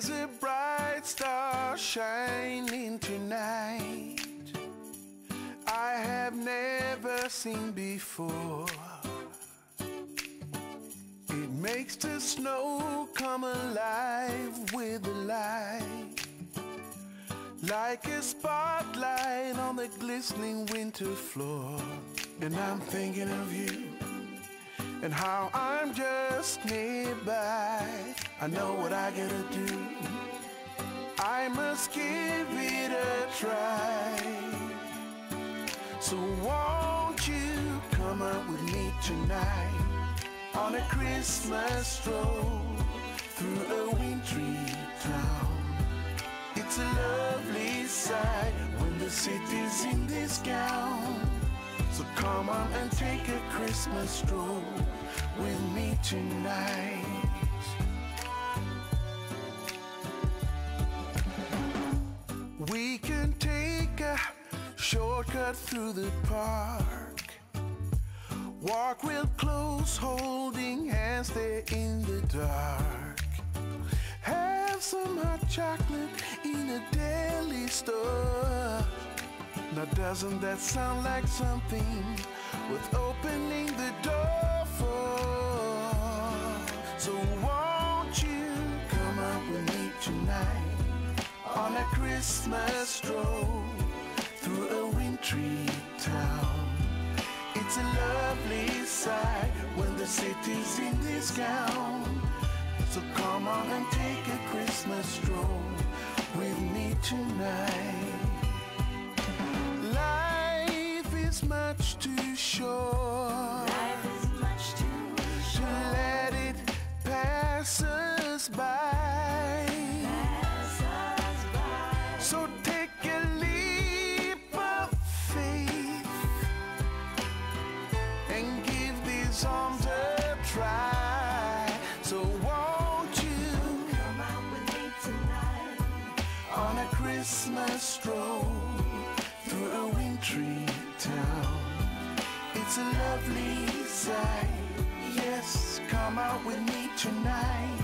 There's a bright star shining tonight I have never seen before. It makes the snow come alive with the light. Like a spotlight on the glistening winter floor. And I'm thinking of you and how I'm just nearby. I know what I gotta do. I must give it a try. So won't you come out with me tonight on a Christmas stroll through a wintry town? It's a lovely sight when the city's in this gown. So come on and take a Christmas stroll with me tonight. Shortcut through the park. Walk real close, holding hands there in the dark. Have some hot chocolate in a deli store. Now doesn't that sound like something worth opening the door for? So won't you come out with me tonight on a Christmas stroll through a wintry town? It's a lovely sight when the city's in this gown. So come on and take a Christmas stroll with me tonight. Life is much too short lovely sight. Yes, come out with me tonight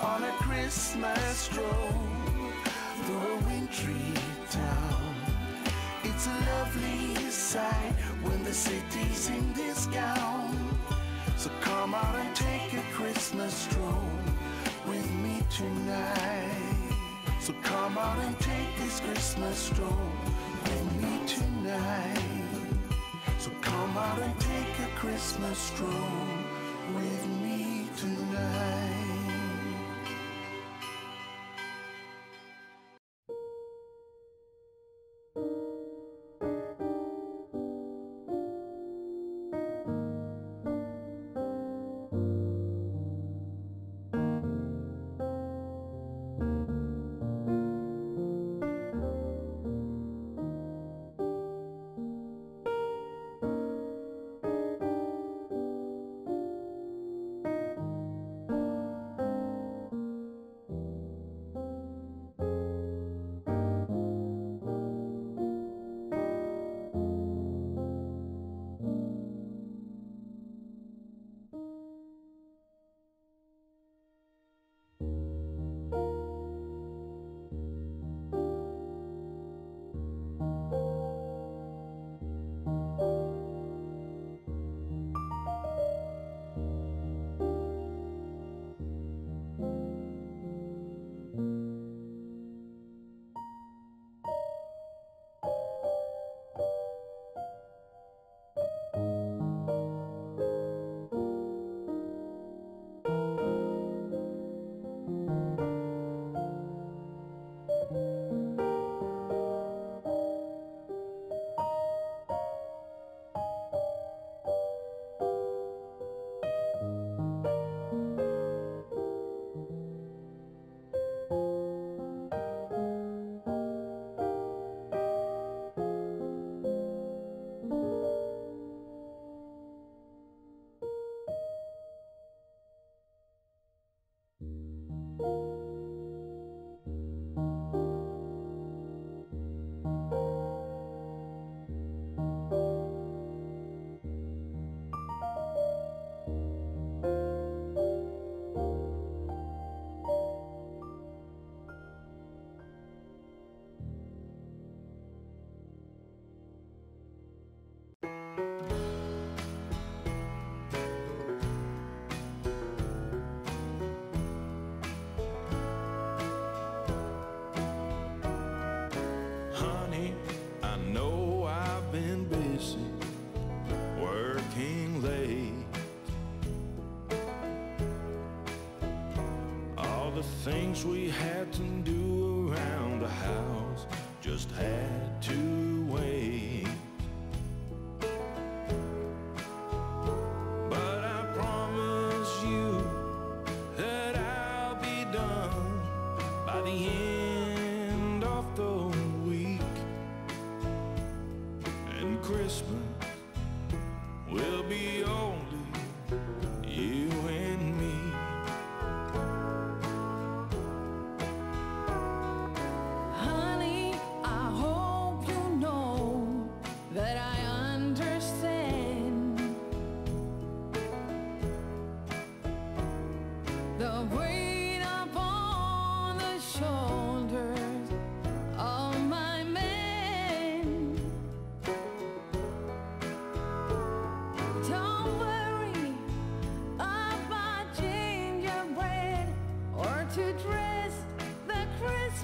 on a Christmas stroll through a wintry town. It's a lovely sight when the city's in this gown. So come out and take a Christmas stroll with me tonight. So come out and take this Christmas stroll with me tonight. So come out and take a Christmas stroll with me tonight.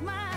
my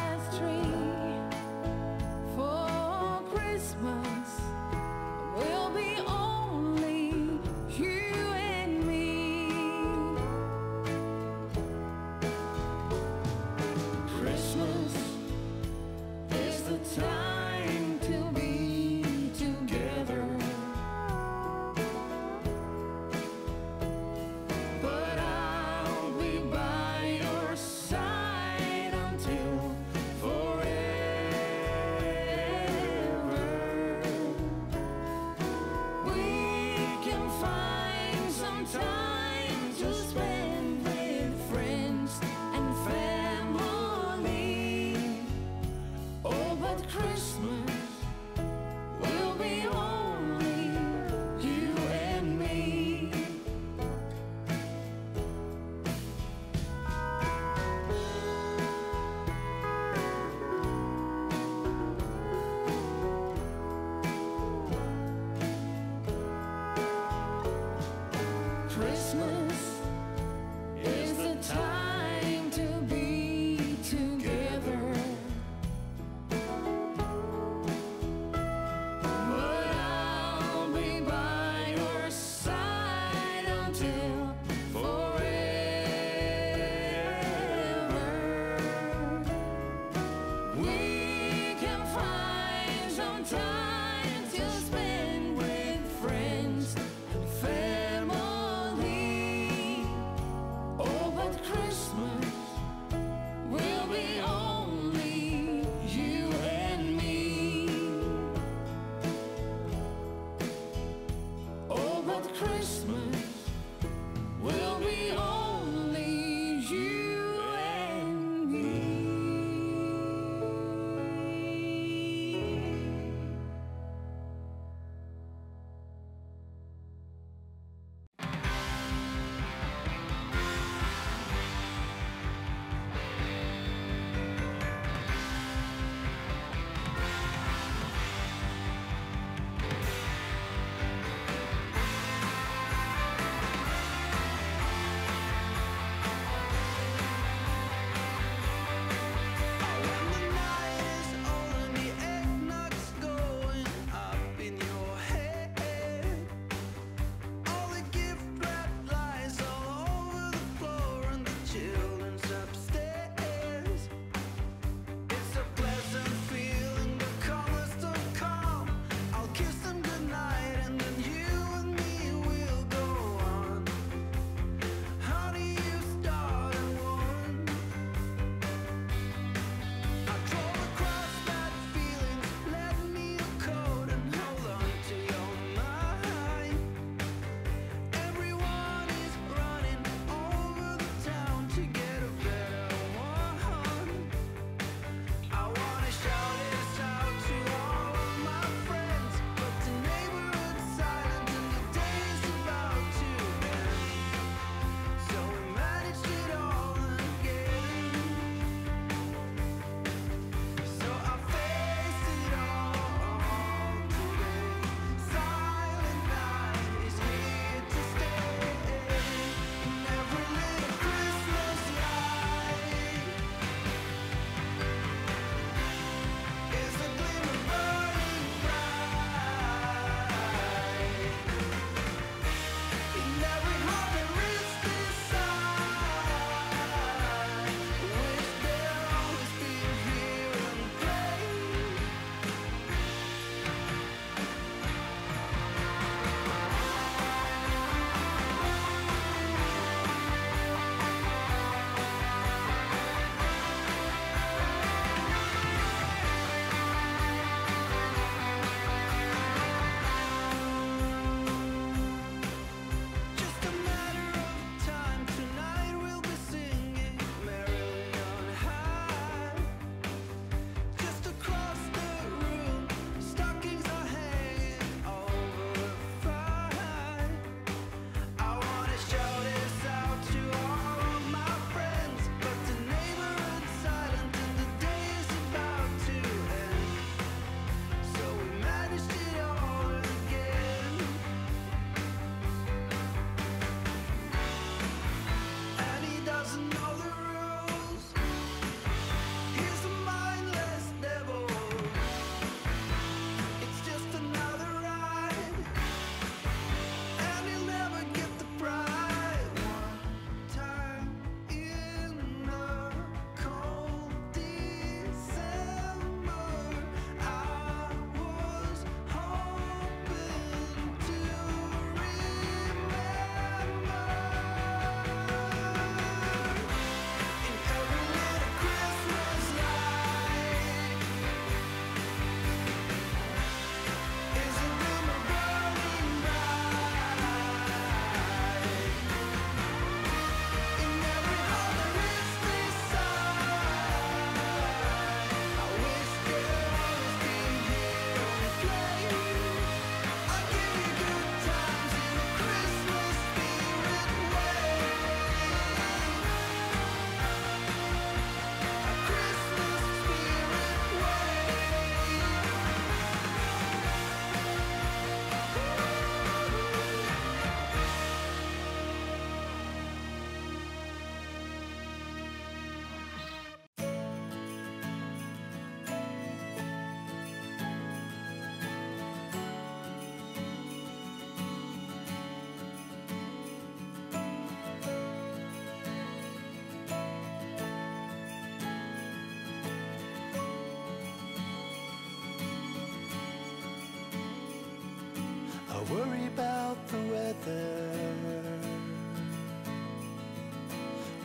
worry about the weather,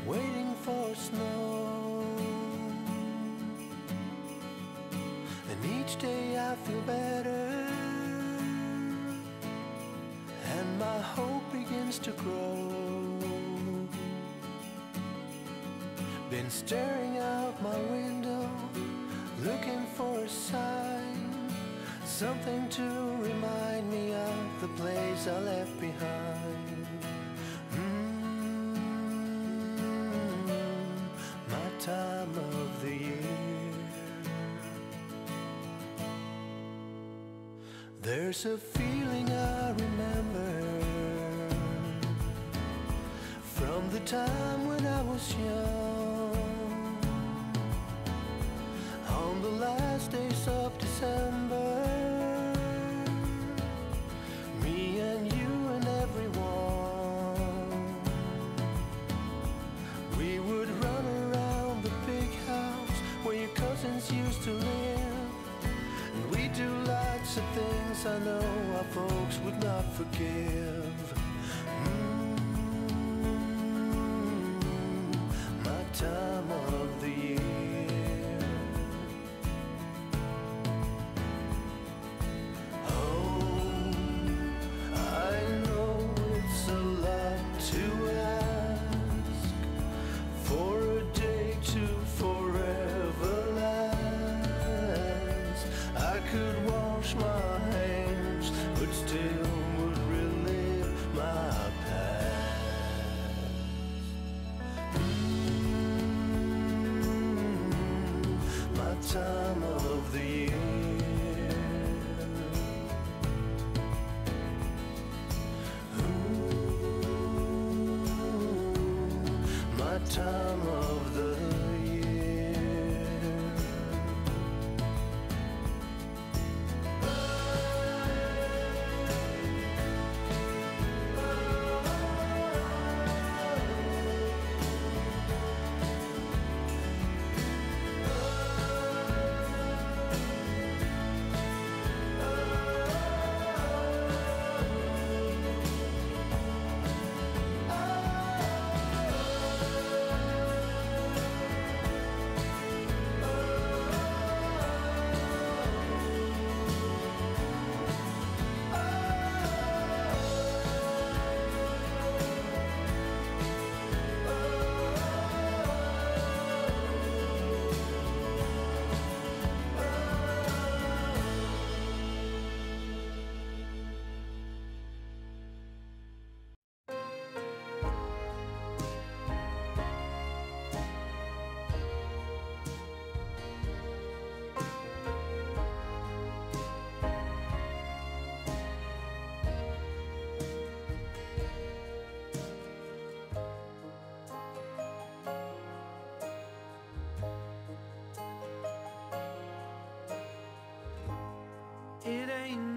waiting for snow. And each day I feel better, and my hope begins to grow. Been staring out my window, looking for a sign, something to place I left behind. Mm, my time of the year. There's a feeling I remember from the time when I was young. Know our folks would not forgive. Time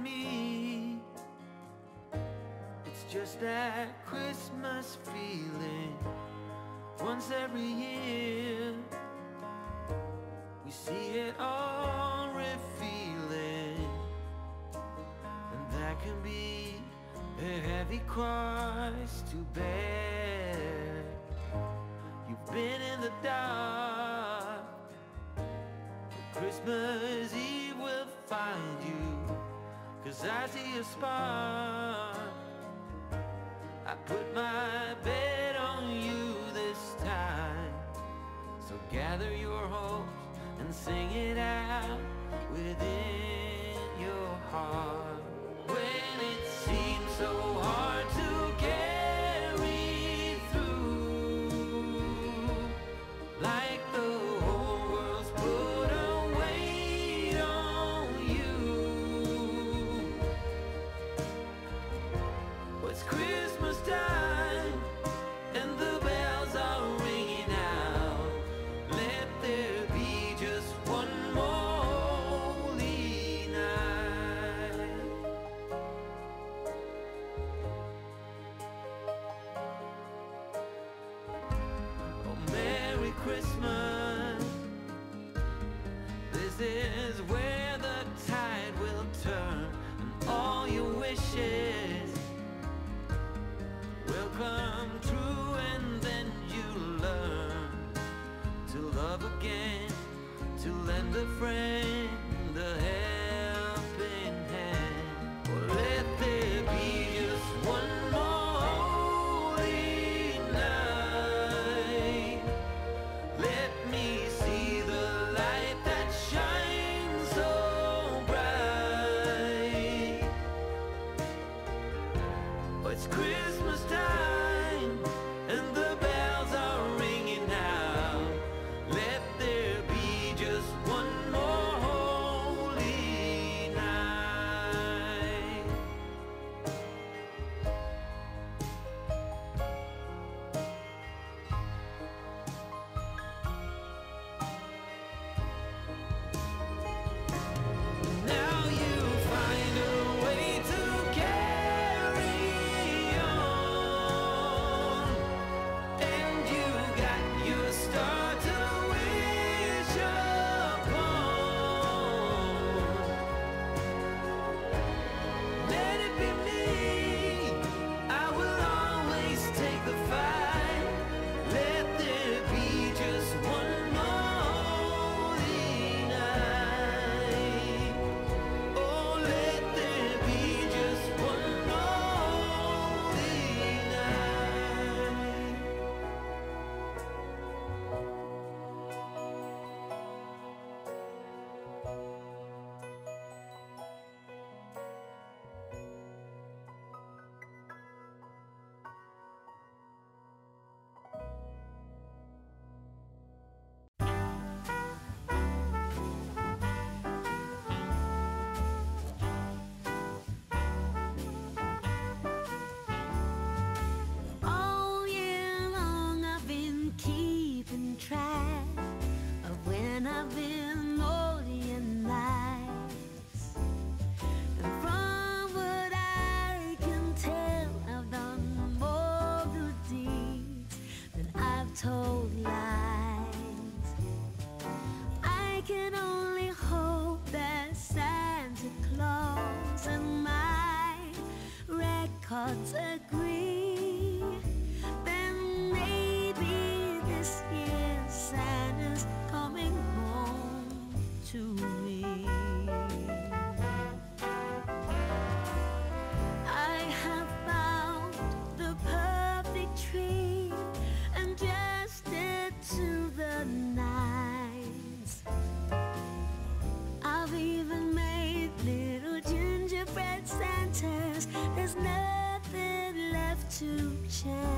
me. It's just that Christmas feeling. Once every year, we see it all revealing. And that can be a heavy cross to bear. You've been in the dark. Christmas Eve. Cause I see a spark. I put my bet on you this time. So gather your hopes and sing it out within your heart. 谢。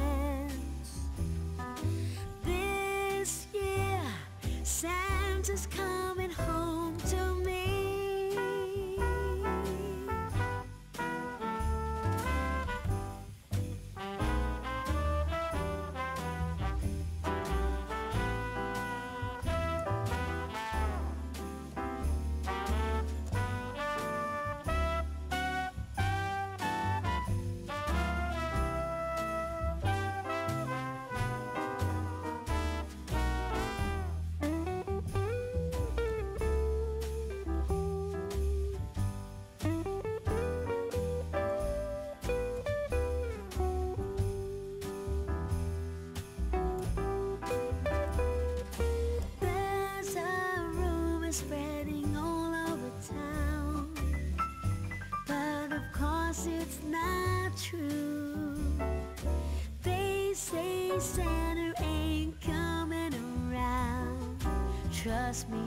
Santa ain't coming around. Trust me,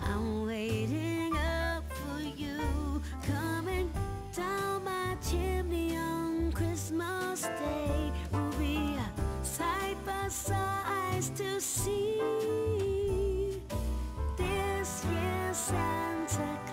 I'm waiting up for you. Coming down my chimney on Christmas Day. We'll be side by side to see this year, Santa Claus.